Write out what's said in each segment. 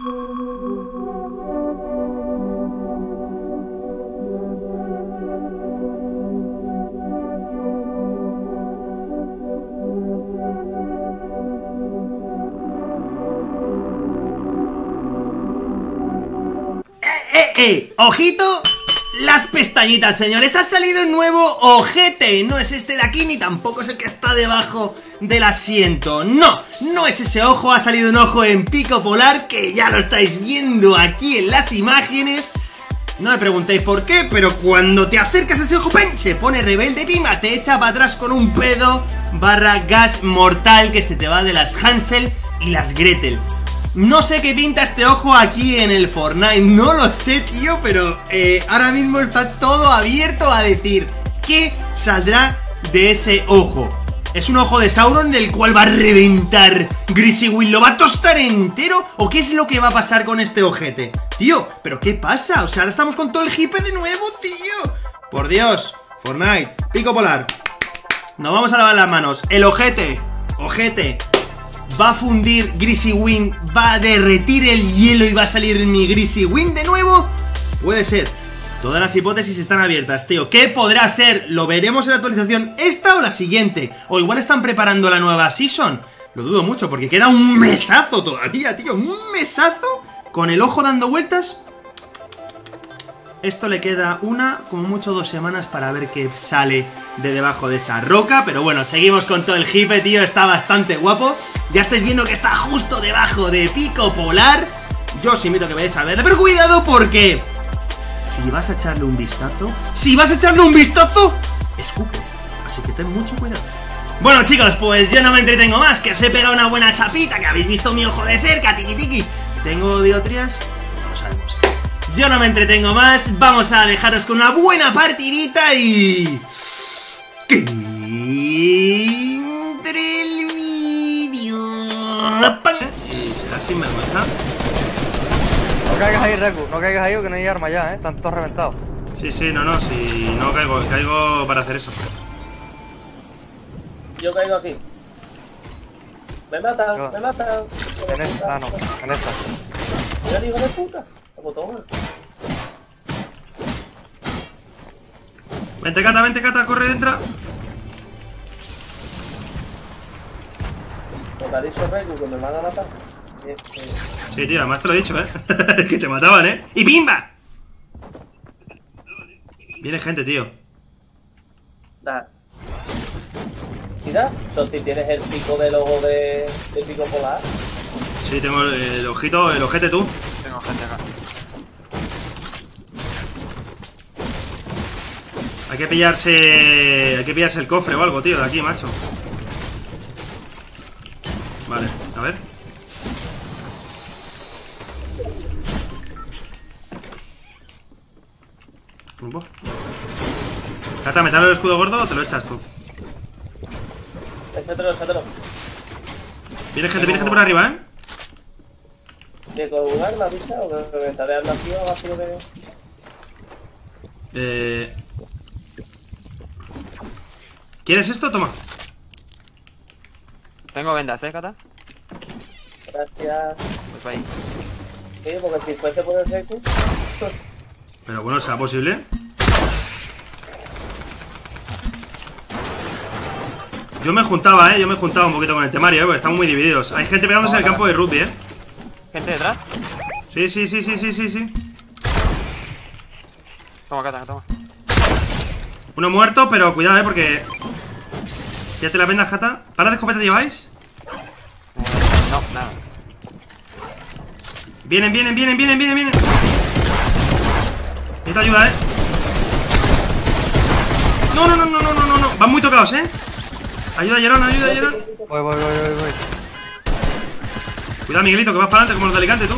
eh, eh, ojito las pestañitas, señores. Ha salido un nuevo ojete. No es este de aquí, ni tampoco es el que está debajo del asiento. No, no es ese ojo. Ha salido un ojo en pico polar que ya lo estáis viendo aquí en las imágenes. No me preguntéis por qué, pero cuando te acercas a ese ojo, ¡pen! se pone rebelde, pima, te echa para atrás con un pedo barra gas mortal que se te va de las Hansel y las Gretel. No sé qué pinta este ojo aquí en el Fortnite, no lo sé, tío, pero eh, ahora mismo está todo abierto a decir qué saldrá de ese ojo. ¿Es un ojo de Sauron del cual va a reventar Greasy Will? ¿Lo va a tostar entero? ¿O qué es lo que va a pasar con este ojete? Tío, ¿pero qué pasa? O sea, ahora estamos con todo el hipe de nuevo, tío. Por Dios, Fortnite, pico polar. Nos vamos a lavar las manos. El ojete, ojete, va a fundir Greasy Wind, va a derretir el hielo y va a salir mi Greasy Wind de nuevo. Puede ser. Todas las hipótesis están abiertas, tío. ¿Qué podrá ser? ¿Lo veremos en la actualización esta o la siguiente? O igual están preparando la nueva season. Lo dudo mucho porque queda un mesazo todavía, tío. Un mesazo con el ojo dando vueltas. Esto le queda una, como mucho dos semanas para ver qué sale de debajo de esa roca. Pero bueno, seguimos con todo el hipe, tío. Está bastante guapo. Ya estáis viendo que está justo debajo de Pico Polar. Yo os invito a que vayáis a verle. Pero cuidado porque... Si vas a echarle un vistazo... Si vas a echarle un vistazo... Escupe. Así que ten mucho cuidado. Bueno chicos, pues yo no me entretengo más, que os he pegado una buena chapita, que habéis visto mi ojo de cerca, tiki tiki. ¿Tengo diotrías? Yo no me entretengo más, vamos a dejaros con una buena partidita y... ¡Que entre el vídeo! Y será sin vergüenza. No caigas ahí, Reku, no caigas ahí que no hay arma ya, eh. Están todos reventados. Sí, sí, no, no, si no caigo, caigo para hacer eso. Yo caigo aquí. Me matan, me matan. En esta, ah, no, en esta. Mira, hijo de puta. Toma. Vente, Cata, vente, Cata, corre, entra. Lo que ha dicho Reku que me van a matar. Sí, tío, además te lo he dicho, ¿eh? que te mataban, ¿eh? ¡Y pimba! Viene gente, tío. da. Mira, entonces tienes el pico del ojo de, de pico polar. Sí, tengo el, el ojito, el ojete tú. Tengo gente acá. Hay que pillarse. Hay que pillarse el cofre o algo, tío, de aquí, macho. Vale, a ver. Rumbo. Cata, ¿me el escudo gordo o te lo echas tú? Échatelo, échatelo. Viene gente, viene gente por arriba, ¿eh? ¿De colgar la vista o que reventaré al vacío vacío de.? Eh... ¿Quieres esto? Toma. Tengo vendas, ¿eh, Cata? Gracias. Pues va ahí. Sí, porque si fuese por el Reku. Pero bueno, ¿será posible? Yo me juntaba, eh, yo me juntaba un poquito con el temario, eh, porque estamos muy divididos. Hay gente pegándose en el campo de rugby, eh. ¿Gente detrás? Sí, sí, sí, sí, sí, sí, sí. Toma, Cata, toma. Uno muerto, pero cuidado, eh, porque... Ya te la vendas, jata. ¿Para de escopeta lleváis? Eh, no, nada. Vienen, vienen, vienen, vienen, vienen, vienen. Necesito ayuda, eh. No, no, no, no, no, no, no, no. Van muy tocados, eh. Ayuda, Jerón, ayuda, Jerón. Voy, voy, voy, voy, voy. Cuidado, Miguelito, que vas para adelante como los de Alicante, tú.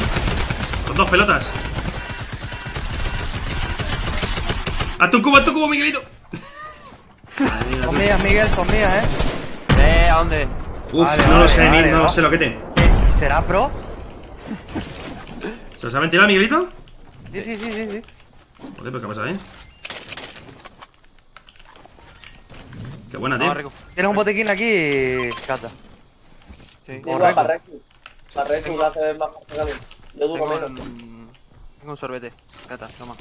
Con dos pelotas. ¡A tu cubo, a tu cubo, Miguelito! Mías, Miguel, mías, eh. Eh, ¿a dónde? Uf, Vale, no lo vale, sé, vale, Miguel, no ¿no? sé lo que te. ¿Será pro? ¿Se los ha ventilado, Miguelito? Sí, sí, sí, sí, sí. Joder, pero ¿qué pasa ahí? Qué buena, tío. Rico. Tienes un botiquín aquí, Cata. Sí. Para. Para Reku lo hace más. Yo duro menos. un... Tengo un sorbete. Cata, toma.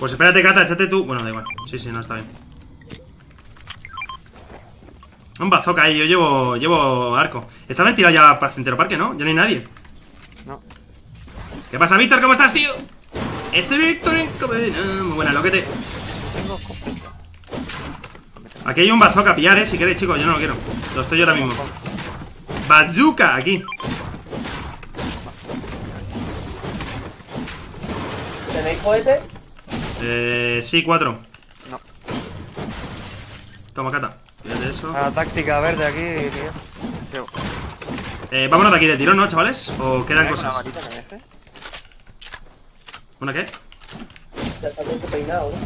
Pues espérate, Cata, échate tú. Bueno, da igual. Sí, sí, no está bien. Un bazooka ahí, yo llevo, llevo arco. Está ventilado ya para el centro parque, ¿no? Ya no hay nadie. No. ¿Qué pasa, Víctor? ¿Cómo estás, tío? Este Víctor en cadena. Muy buena, loquete. Aquí hay un bazooka a pillar, eh. Si queréis, chicos, yo no lo quiero. Lo estoy yo ahora mismo. Bazooka, aquí. ¿Tenéis cohete? Eh, sí, cuatro. No. Toma, Cata. Fíjate eso. La táctica verde aquí, tío. Eh, vámonos de aquí de tirón, ¿no, chavales? ¿O quedan una cosas? deje. ¿Una qué? Ya está todo peinado, ¿no?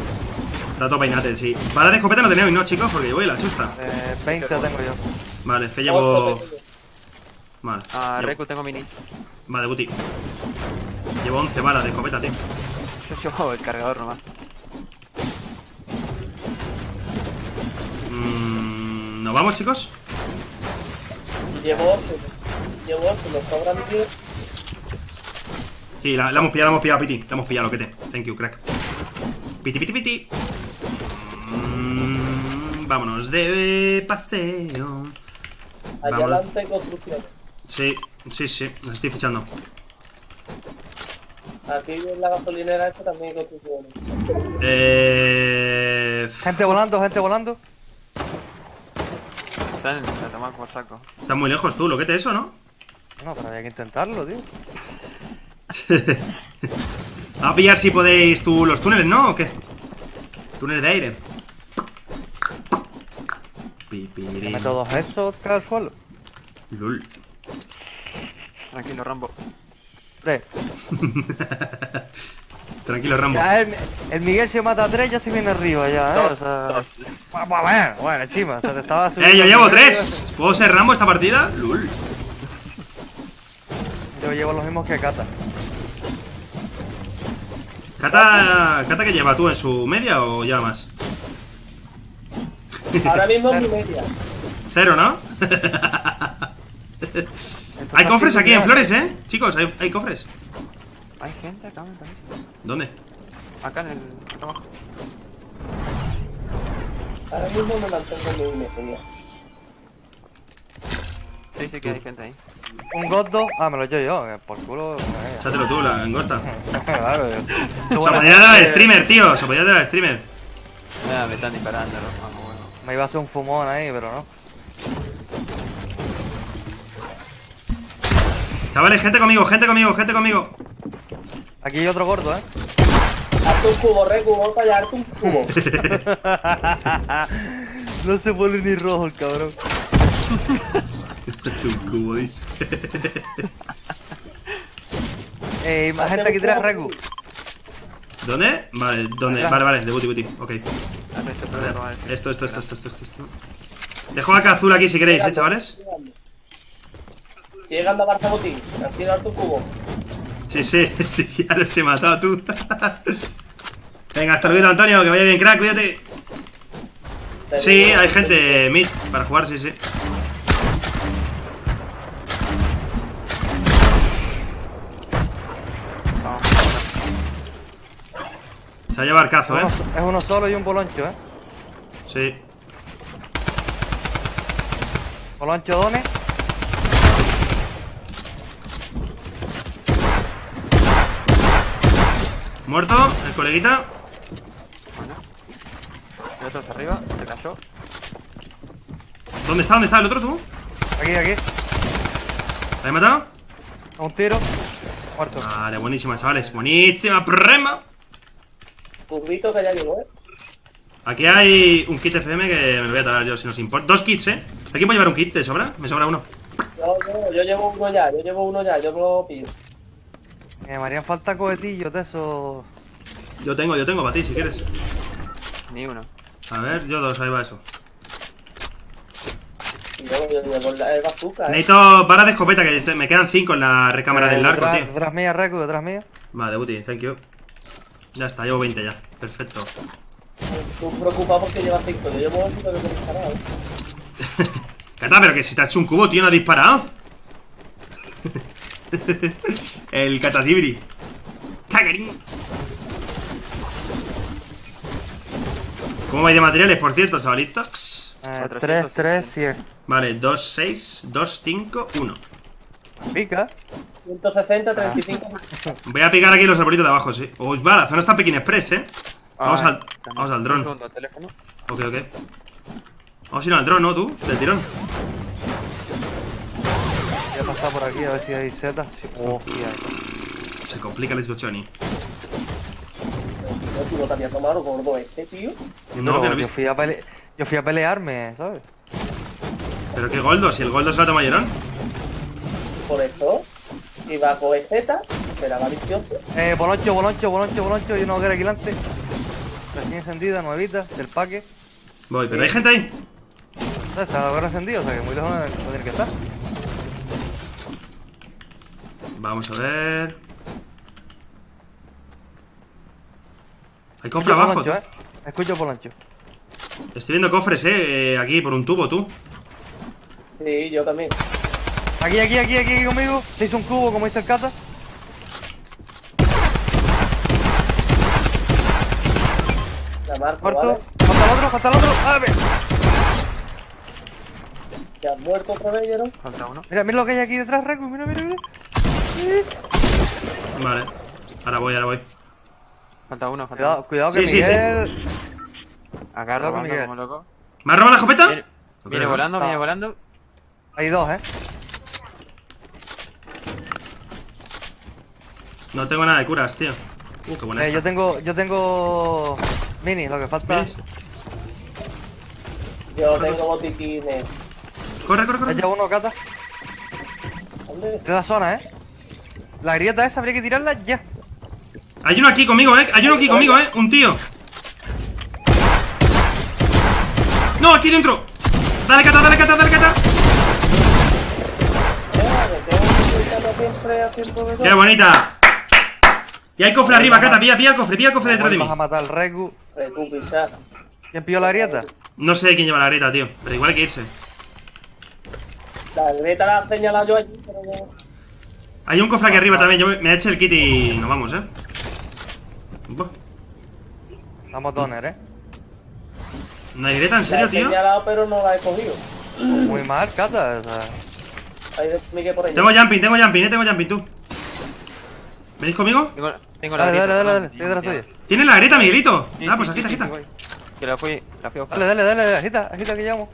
Está todo peinate, sí. Bala de escopeta no tenéis, ¿no, chicos? Porque yo voy a la chusta. Eh, 20 tengo yo. Vale, fe llevo... Vale. Ah, llevo- Reku, tengo mini. Vale, Buti. Llevo 11 balas de escopeta, tío. El cargador nomás. Mm, ¿Nos vamos, chicos? Llevo 8. Llevo 8, me sobran 10. Sí, la, la hemos pillado, la hemos pillado, Piti. La hemos pillado, loquete. Thank you, crack. Piti, piti, piti. Mm, vámonos de paseo. Allá adelante construcción. Sí, sí, sí. Nos estoy fichando. Aquí en la gasolinera esta también hay construcción. Eh... Gente volando, gente volando. Están en la toma por saco. Estás muy lejos tú, loquete, eso, ¿no? No, pero había que intentarlo, tío. A pillar si podéis tú los túneles, ¿no? ¿O qué? Túneles de aire. Pipirín. meto dos esos, cae al suelo. Lul. Tranquilo, Rambo. Tres. Tranquilo, Rambo. Ya el, el Miguel se mata a tres, ya se viene arriba ya, eh. O sea, Dos. bueno, bueno, bueno, encima, o sea, te estaba Eh, yo llevo tres. ¿Puedo ser Rambo esta partida? Lul. Yo llevo los mismos que Cata. ¿Cata, ¿Cata que lleva tú en su media o lleva más? Ahora mismo es mi media. Cero, ¿no? Hay cofres aquí en Flores ¿eh? Chicos, hay, hay cofres. Hay gente acá, me parece. ¿Dónde? Acá en el. Acá abajo. Ahora mismo me mantengo en mi media. Sí, sí que hay gente ahí. Un Goddo. Ah, me lo llevo yo, que por culo. eh. Échatelo tú, la engosta. claro, yo. Se podría dar al streamer, tío. Se podría dar al streamer. Mira, me están disparando, los vamos, bueno. Me iba a hacer un fumón ahí, pero no. Chavales, gente conmigo, gente conmigo, gente conmigo. Aquí hay otro gordo, eh. Hazte un cubo, Recu, vamos para allá, hazte un cubo. no se pone ni rojo el cabrón. Un cubo, dice. Eh, más gente aquí atrás, Reku. ¿Dónde? Vale, ¿dónde? Vale, vale, de buti, buti. Ok. Ahora este A este. esto, esto, esto, esto, esto, esto, esto. Dejo acá azul aquí si queréis, eh, chavales. Llegando a Barça Botín. Tranquilo, hazte un cubo. Sí, sí, sí, ya los he matado tú. Venga, hasta luego, Antonio, que vaya bien, crack, cuídate. Sí, hay gente mid para jugar, sí, sí. Se ha llevado arcazo, Uno- eh. es uno solo y un boloncho, eh. Sí. Boloncho Done. Muerto, el coleguita. bueno. El otro está arriba, se cayó. ¿Dónde está? ¿Dónde está el otro tú? Aquí, aquí. ¿La he matado? A un tiro. Muerto. Vale, buenísima, chavales. Buenísima, prema. Currito que ya llegó, eh. Aquí hay un kit FM que me lo voy a talar yo si nos importa. Dos kits, eh. ¿Aquí puede llevar un kit? ¿Te sobra? Me sobra uno. Yo, yo, yo llevo uno ya, yo llevo uno ya, yo me lo pillo. Eh, me harían falta cohetillos de esos. Yo tengo, yo tengo para ti si quieres. Ni uno. A ver, yo dos, ahí va eso. Y luego yo llevo la, el bazooka, eh. Necesito balas de escopeta, que te- me quedan cinco en la recámara Eh, del arco, tío. Detrás mía, Reku, detrás mía. Vale, Buti, thank you. Ya está, llevo 20 ya. Perfecto. Tú preocupado porque llevas 5, yo llevo 8 que me he disparado. eh. Cata, pero que si te has hecho un cubo, tío, no has disparado. el catacibri. Cagarín. ¿Cómo vais de materiales, por cierto, chavalitos? Eh, 3, 400, 3, 100. Vale, 2, 6, 2, 5, 1. Pica. 160, 35. Voy a picar aquí los arbolitos de abajo, sí. Uy, va, la zona está Pekin Express, eh. Vamos Ah, al, vamos al dron. Ok, ok. Vamos a ir al dron, ¿no? Tú, del tirón. Voy a pasar por aquí a ver si hay Z. Sí. Oh, sí hay. Se complica tú no te habías tomado gordo este, tío. No, Pero yo, fui a pele- yo fui a pelearme, ¿sabes? Pero qué goldo, si el goldo se lo toma Llerón. Por eso, iba a coger Z, esperaba vicioso. Eh, boloncho, boloncho, boloncho, boloncho y una hoguera alquilante. Recién encendida, nuevita, del paque. Voy, pero hay gente ahí. Está la hoguera encendida, o sea que muy lejos no tiene que estar. Vamos a ver. Hay cofre Escucho abajo. boloncho, eh. Escucho boloncho. Estoy viendo cofres, eh, eh, aquí por un tubo, tú. Sí, yo también. Aquí, aquí, aquí, aquí, aquí conmigo. Se hizo un cubo, como dice el Cata. La marco, Muerto. ¿vale? Falta el otro, falta el otro. A ver. Ya has muerto otra vez, ¿no? Falta uno. Mira, mira lo que hay aquí detrás, Reku. Mira, mira, mira. Vale. Ahora voy, ahora voy. Falta uno, falta Cuidado, uno. cuidado que Sí, sí, sí. Miguel. Acá Cuidado con Miguel. como loco. ¿Me has robado la escopeta? Viene, volando, viene Ah. volando. Hay dos, eh. No tengo nada de curas, tío. Uh, qué buena Eh, esta. yo tengo, yo tengo mini, lo que falta. ¿Minis? Yo tengo botiquines. Corre, corre, corre. Es ya uno, Cata. ¿Dónde? De la zona, eh. La grieta esa habría que tirarla ya. Hay uno aquí conmigo, eh. Hay uno aquí conmigo, eh. Un tío. No, aquí dentro. Dale, cata, dale, cata, dale, cata. Eh. Qué bonita. Y hay cofre arriba, cata. Pilla, pilla el cofre, pilla el cofre detrás de mí. Vamos a matar al Reku. Recupisar. ¿Quién pilló la grieta? No sé quién lleva la grieta, tío. Pero igual hay que irse. La greta la he señalado yo allí, pero no. Hay un cofre aquí arriba también. Yo me, me eché el kit y nos vamos, eh. Vamos Donner, eh. ¿No hay grieta, en La serio, he tío? señalado, pero no la he cogido. Muy mal, Cata. O sea, Hay de Miguel por ahí. Tengo jumping, tengo jumping, eh. Tengo jumping, tú. ¿Venís conmigo? Tengo, tengo la dale, grieta, dale, dale, dale. De la tuya. ¿Tienes la grieta, Miguelito? Sí, Ah, pues agita, sí, agita. Que la fui, la fui a buscar. Dale, dale, dale, agita, agita que llamo.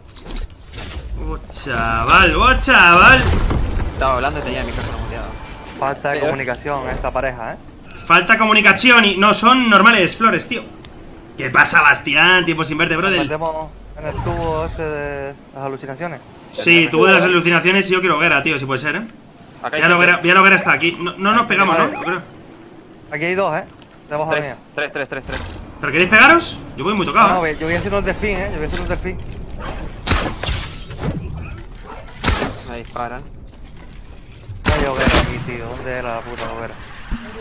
Oh, chaval, oh, chaval. Estaba hablando y tenía el micrófono. Falta de Pero- comunicación en esta pareja, eh. Falta comunicación y no son normales flores, tío. ¿Qué pasa, Bastián? Tiempo sin verte, Nos brother. metemos en el tubo este de las alucinaciones. Sí, tuve de las alucinaciones y yo quiero hoguera, tío, si puede ser, ¿eh? Ya la hoguera, ya la hoguera está aquí. No, no nos pegamos, ¿no? Yo creo. Aquí hay dos, eh. Tres, mía. tres, tres, tres, tres. ¿Pero queréis pegaros? Yo voy muy No, tocado. no, ¿eh? yo voy a hacer un delfín, eh. Yo voy a hacer un delfín. Me disparan. Tío. ¿Dónde era la puta hoguera?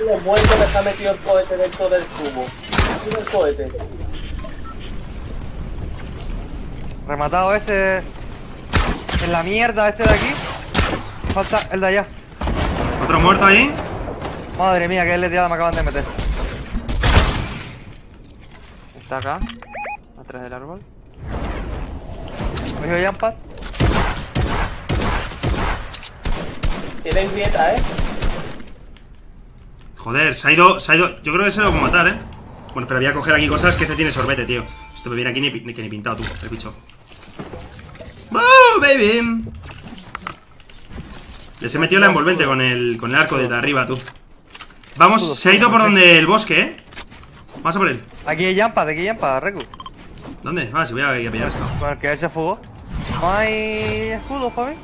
Los muertos que está metido el cohete dentro del tubo. Mira el cohete. Rematado ese. En la mierda este de aquí. Falta el de allá. Otro muerto ahí. Madre mía, qué leteada me acaban de meter. Está acá. Atrás del árbol. ¿Me dio Jampat? Grieta, ¿eh? Joder, se ha ido, se ha ido. Yo creo que se lo voy a matar, ¿eh? Bueno, pero voy a coger aquí cosas que este tiene sorbete, tío. Esto me viene aquí ni, pi- ni que ni pintado, tú, el bicho. ¡Oh, baby! Les he metido la envolvente con el, con el arco desde arriba, tú. Vamos, se ha ido por donde el bosque, ¿eh? Vamos a por él. Aquí hay Jampat, aquí hay Jampat, Reku. ¿Dónde? Ah, sí, voy a, voy a pillar esto. Con el que se fugó. ¿No hay para mí?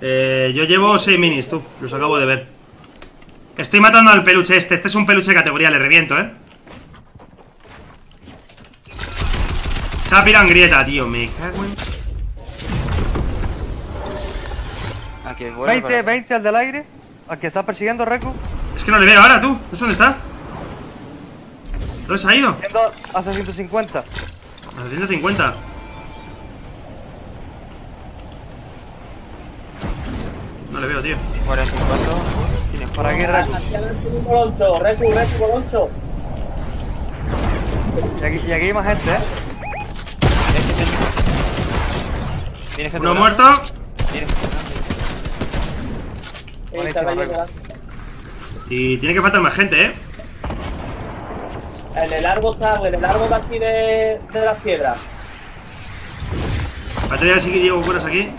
Eh, yo llevo 6 minis, tú. Los acabo de ver. Estoy matando al peluche este. Este es un peluche de categoría, le reviento, ¿eh? Se ha pirado en grieta, tío. Me cago en... Aquí el vuelo. 20, 20 al del aire. Al que está persiguiendo, Reku. Es que no le veo ahora, tú. ¿No sé dónde está? ¿Dónde se ha ido? Hacia 150. A 750. No le veo, tío. 44. Tienes Por aquí, Recu. Boloncho, Recu, Recu. Y aquí, y aquí hay más gente, ¿eh? Tienes gente Uno muerto. Tienes Buenísimo. Y tiene que faltar más gente, ¿eh? En el árbol está, en el árbol de aquí de, de las piedras. Voy a ver si Diego curas aquí.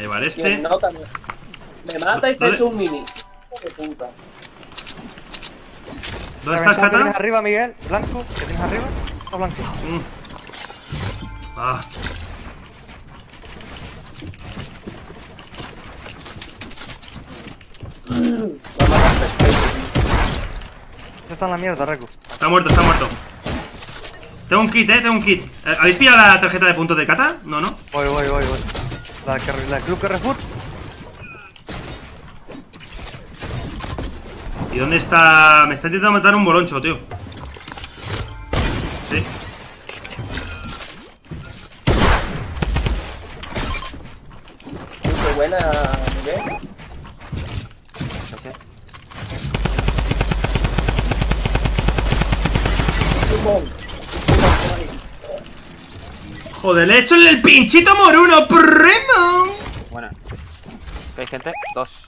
Este. el nota me, mata y te es un mini. De puta. ¿Dónde estás, tienes Cata? arriba, Miguel? ¿Blanco? ¿Qué tienes arriba? ¿O blanco? Mm. Ah, está en la mierda, Recu. está muerto, está muerto. Tengo un kit, eh, tengo un kit. Eh, ¿Habéis pillado la tarjeta de puntos de Cata? No, no. Voy, voy, voy, voy. La, que- del Club Carrefour. ¿Y dónde está...? Me está intentando matar un boloncho, tío. Sí. Qué buena, Miguel. Ok. Simón. Joder, le he hecho el pinchito moruno, primo. Buena. ¿Hay gente? Dos.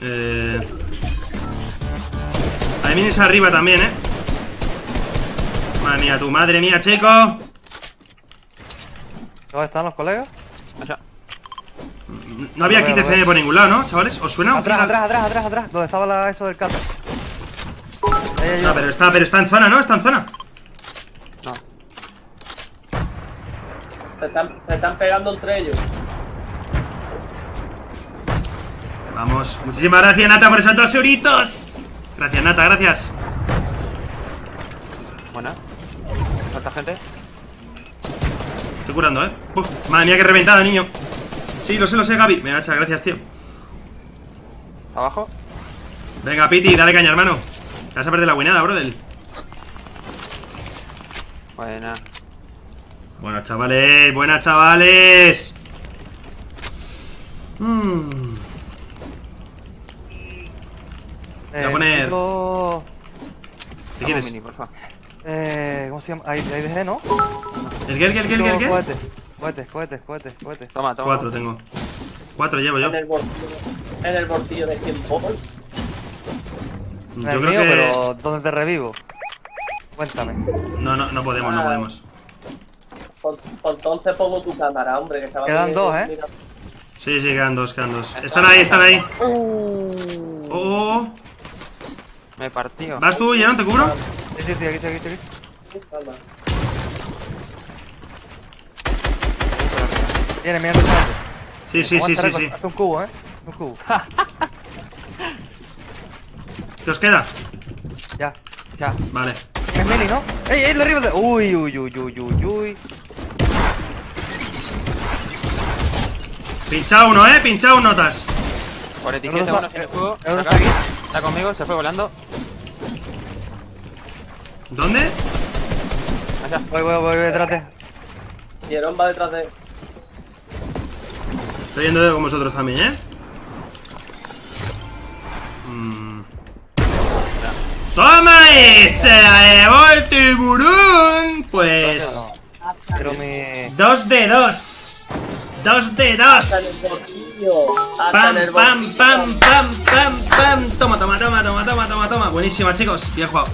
Eh... Hay minis arriba también, eh. Madre mía, tu madre mía, chico. ¿Dónde están los colegas? Allá. No había kit de CD por ningún lado, ¿no, chavales? ¿Os suena? Atrás, atrás, atrás, atrás, atrás. Donde estaba la, eso del cata. No, uno. pero está, pero está en zona, ¿no? Está en zona. Se están, se están pegando entre ellos. Vamos. Muchísimas gracias, Nata, por esos dos euritos. Gracias, Nata, gracias. Buena. ¿Falta gente? Estoy curando, ¿eh? Uf, madre mía, qué reventada, niño. Sí, lo sé, lo sé, Gaby. Me hacha, gracias, tío. ¿Abajo? Venga, Piti, dale caña, hermano. Te vas a perder la buenada, brother. Buena. Bueno, chavales, buenas, chavales. Mm. Eh, voy a poner- tengo- ¿Qué quieres? mini, porfa. Eh, ¿Cómo se llama? Ahí, ahí dejé, ¿no? ¿El qué, el qué, el qué, el qué? Cohetes, cohetes, cohetes, cohetes, cohetes. Toma, toma. Cuatro tengo. Cuatro llevo yo. En el bolsillo, en el bolsillo de 100 pocos. En Yo creo mío, que... pero ¿dónde te revivo? Cuéntame. No, no, no podemos, no podemos. Pues, pues entonces pongo tu cámara, hombre, que estaba Quedan dos, ¿eh? mira. Sí, sí, quedan dos, quedan dos. Están ahí, están ahí. Oh, oh, oh. Me partió. ¿Vas tú, Yeron? ¿Te cubro? Sí, sí, sí, aquí, sí, aquí, sí, aquí. Viene, mira. Sí, sí, sí, sí, sí. Haz un cubo, ¿eh? Un cubo. ¿Qué os queda? Ya, ya. Vale. Es mini, ¿no? ¡Ey, ey, de arriba! de- Uy, uy, uy, uy, uy, uy. Pincha uno, eh, pincha uno, notas. 47 Uno uno está- en el juego. está aquí. Está conmigo, se fue volando. ¿Dónde? Allá. Voy, voy, voy detrás de. Hierón va detrás de. Estoy yendo con vosotros también, eh. Mm. ¡Toma ese! ¡La llevó el tiburón! Pues... Pero mi. Dos de dos. Dos de dos. Pam, pam, pam, pam, pam, pam. Toma, toma, toma, toma, toma, toma, toma. Buenísima, chicos. Bien jugado.